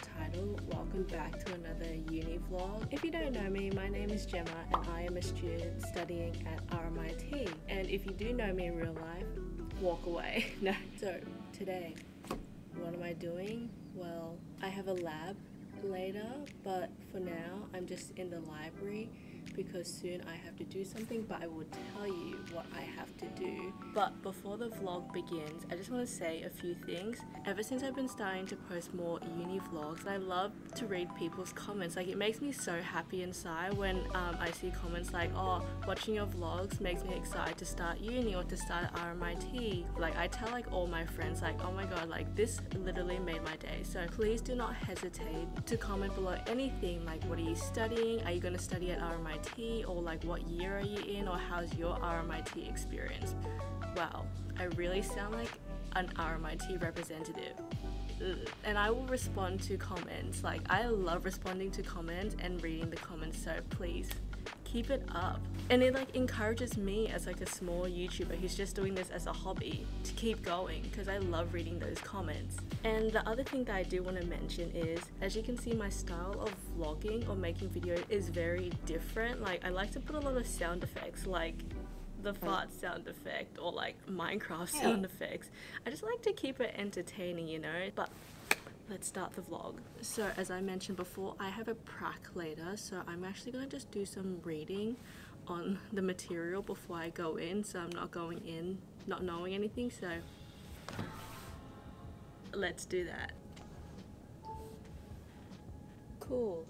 title, welcome back to another uni vlog. If you don't know me, my name is Gemma and I am a student studying at RMIT. And if you do know me in real life, walk away. no. So today, what am I doing? Well, I have a lab later, but for now, I'm just in the library because soon I have to do something, but I will tell you what I have to do. But before the vlog begins, I just want to say a few things. Ever since I've been starting to post more uni vlogs, I love to read people's comments. Like it makes me so happy inside when um, I see comments like, oh, watching your vlogs makes me excited to start uni or to start RMIT. Like I tell like all my friends like, oh my god, like this literally made my day. So please do not hesitate to comment below anything like what are you studying? Are you going to study at RMIT? RMIT or like what year are you in or how's your RMIT experience? Wow, I really sound like an RMIT representative. And I will respond to comments. Like, I love responding to comments and reading the comments, so please keep it up. And it like encourages me as like a small YouTuber who's just doing this as a hobby to keep going because I love reading those comments. And the other thing that I do want to mention is, as you can see, my style of vlogging or making video is very different. Like I like to put a lot of sound effects like the fart sound effect or like Minecraft sound effects. I just like to keep it entertaining, you know? But let's start the vlog. So as I mentioned before, I have a prac later, so I'm actually going to just do some reading on the material before I go in, so I'm not going in not knowing anything, so let's do that. Cool.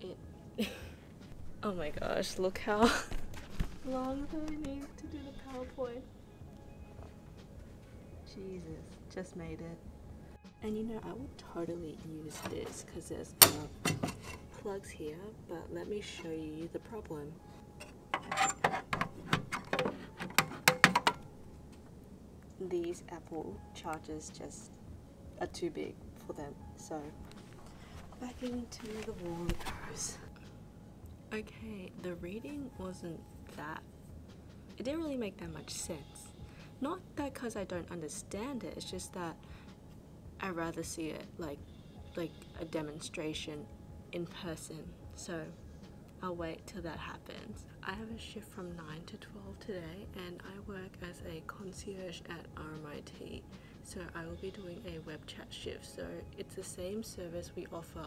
It oh my gosh, look how long do I need to do the PowerPoint. Jesus, just made it. And you know, I would totally use this because there's uh, plugs here, but let me show you the problem. These Apple chargers just are too big for them, so back into the wall it goes. Okay, the reading wasn't that, it didn't really make that much sense. Not that because I don't understand it, it's just that I'd rather see it like like a demonstration in person. So I'll wait till that happens. I have a shift from 9 to 12 today and I work as a concierge at RMIT. So I will be doing a web chat shift. So it's the same service we offer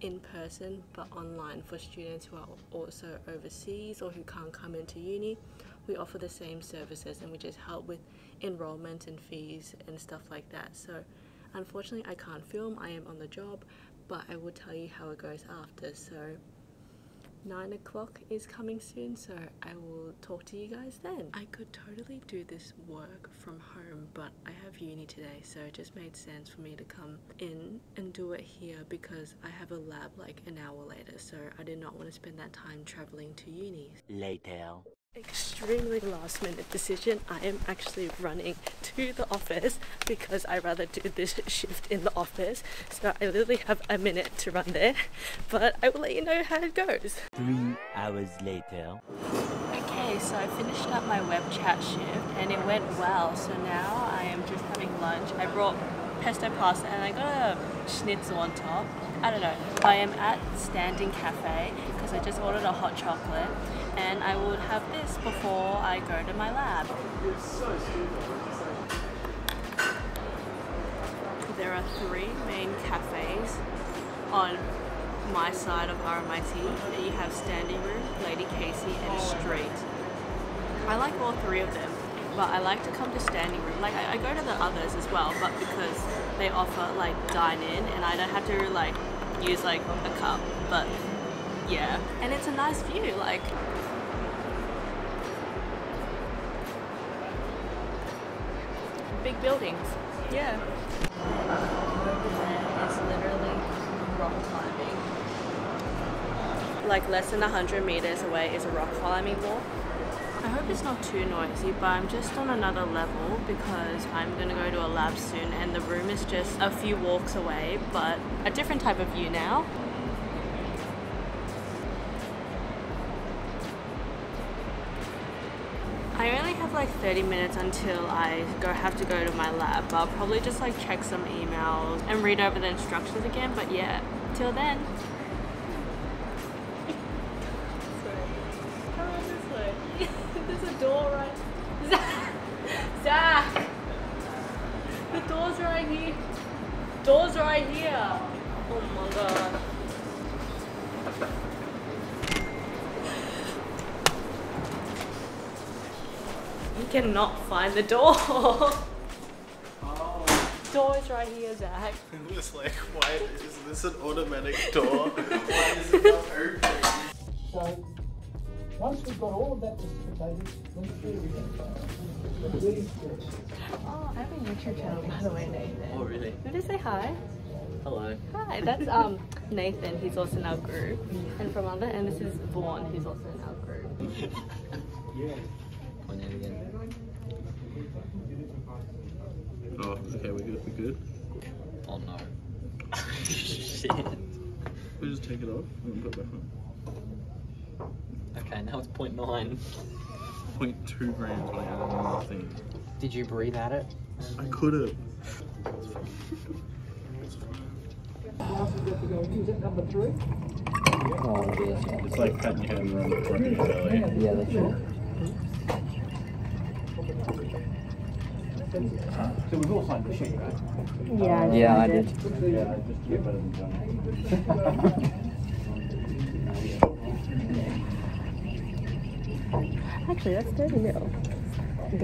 in person but online for students who are also overseas or who can't come into uni. We offer the same services and we just help with enrollment and fees and stuff like that. So Unfortunately, I can't film, I am on the job, but I will tell you how it goes after. So, 9 o'clock is coming soon, so I will talk to you guys then. I could totally do this work from home, but I have uni today, so it just made sense for me to come in and do it here because I have a lab like an hour later, so I did not want to spend that time traveling to uni. Later extremely last minute decision. I am actually running to the office because I rather do this shift in the office. So I literally have a minute to run there, but I will let you know how it goes. Three hours later. Okay, so I finished up my web chat shift and it went well. So now I am just having lunch. I brought pesto pasta and I got a schnitzel on top. I don't know. I am at Standing Cafe because I just ordered a hot chocolate and I would have this before I go to my lab. There are three main cafes on my side of RMIT. You have Standing Room, Lady Casey, and Street. I like all three of them, but I like to come to Standing Room. Like I, I go to the others as well, but because they offer like dine in, and I don't have to like use like a cup, but yeah. And it's a nice view, like big buildings. Yeah. It's literally rock climbing. Like less than 100 meters away is a rock climbing wall. I hope it's not too noisy, but I'm just on another level because I'm gonna go to a lab soon and the room is just a few walks away, but a different type of view now. I only have like 30 minutes until I go have to go to my lab. But I'll probably just like check some emails and read over the instructions again. But yeah, till then. Door's right here. Door's right here. Oh my god. You cannot find the door. Door's right here, Zach. It was like, why is this an automatic door? why is it not open? So, once we've got all of that dissipated, then sure we can the these Oh, I have a YouTube channel by the way, Nathan. Oh, really? Want to say hi? Hello. Hi, that's um Nathan. He's also in our group, and from other, and this is Vaughn, who's also in our group. Point out again. Oh, okay, we're good. We're good. Oh no. Shit. We'll just take it off and put it back on. Okay, now it's point .9 0.2 grams when I added another thing. Did you breathe at it? I could have. Now we've got to go into, is that number three? Oh, yes. It's like patting your head and rubbing rubbing your belly. Yeah, that's true. So we've all signed the sheet, right? Yeah, Yeah, I did. Yeah, just get better than Actually, that's 30 mil.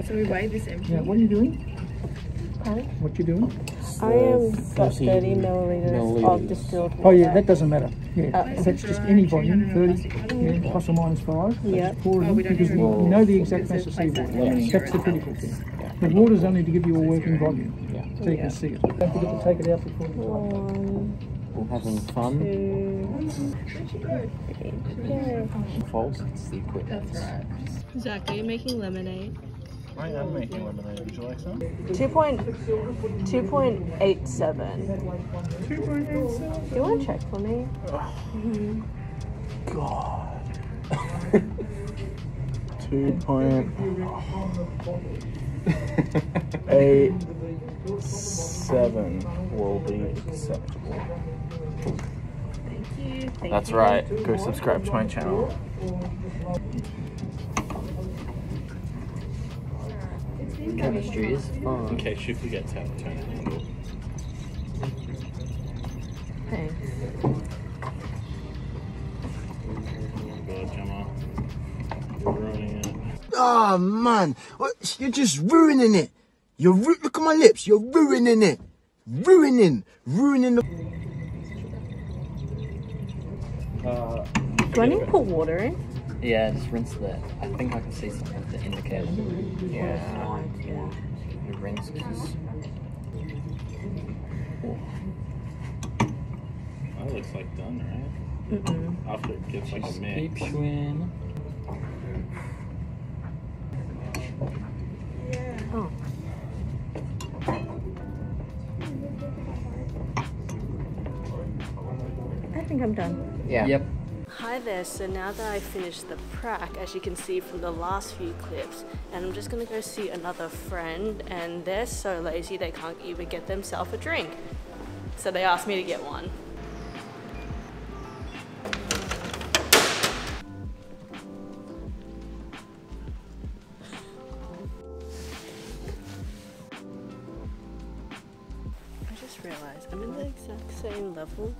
So we weigh this empty. Yeah, what are you doing? What you doing? I am got 30 milliliters, milliliters. of distilled water. Oh yeah, that doesn't matter. Yeah, Uh, that's just any volume, 30, yeah, plus or minus 5. Yeah. Pour it in, because we we know the exact mass of seawater. That's the critical thing. The water's only to give you a working volume, so you can see it. Don't forget to take it out before you One, having fun. two, False. It's the equipment. Zach, are you making lemonade? I am making lemonade. Would you like some? 2.2.87. 2.87. Do you want to check for me? God. Two point eight seven will be acceptable. Thank you. Thank That's you. right. Go subscribe to my channel. Chemistry is In case you forget how to turn a handle. Thanks. God, Gemma. You're ruining it. Oh man, What- you're just ruining it. You're ru- look at my lips. You're ruining it. Ruining, ruining the. Do I need to put water in? Yeah, just rinse that. I think I can see something to indicate. Yeah. Yeah. You rinse because That looks like done, right? After it gets like a just mix. Think I'm done. Yeah. Yep. Hi there, so now that I finished the prac, as you can see from the last few clips, and I'm just gonna go see another friend, and they're so lazy they can't even get themselves a drink. So they asked me to get one. Realized I'm in the exact same level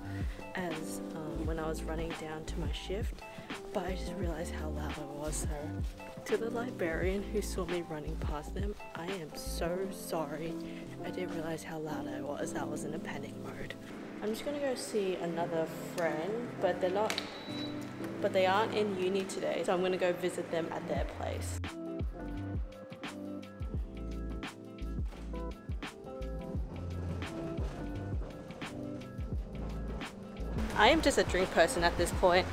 as um, when I was running down to my shift, but I just realized how loud I was. So, to the librarian who saw me running past them, I am so sorry. I didn't realize how loud I was. I was in a panic mode. I'm just gonna go see another friend, but they're not, but they aren't in uni today, so I'm gonna go visit them at their place. I am just a drink person at this point.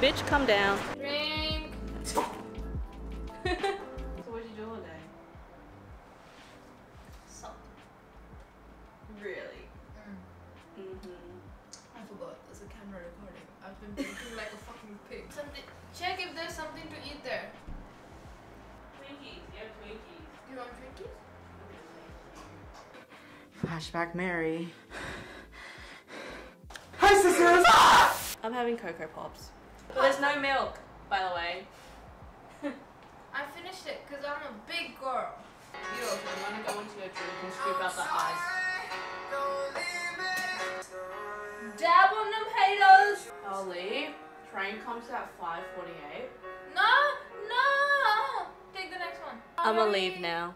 Bitch, come down. Drink. so what'd you do all day? Something. Really? Mm-hmm. I forgot there's a camera recording. I've been drinking like a fucking pig. Something. Check if there's something to eat there. Twinkies. You have Twinkies. You want Twinkies? Flashback Mary. I'm having Cocoa Pops. But there's no milk, by the way. I finished it because I'm a big girl. You also want to go into your drink and scoop out the ice. Dab on them haters. Ollie, train comes at 5.48. No, no. Take the next one. I'm gonna leave now.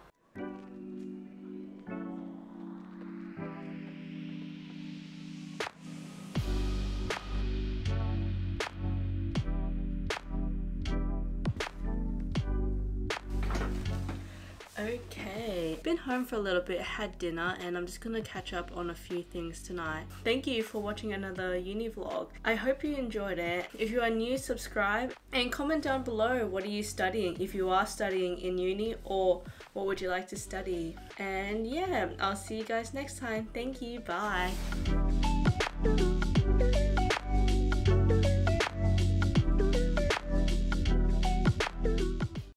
Home for a little bit, had dinner, and I'm just gonna catch up on a few things tonight. Thank you for watching another uni vlog. I hope you enjoyed it. If you are new, subscribe and comment down below what are you studying if you are studying in uni or what would you like to study. And yeah, I'll see you guys next time. Thank you, bye.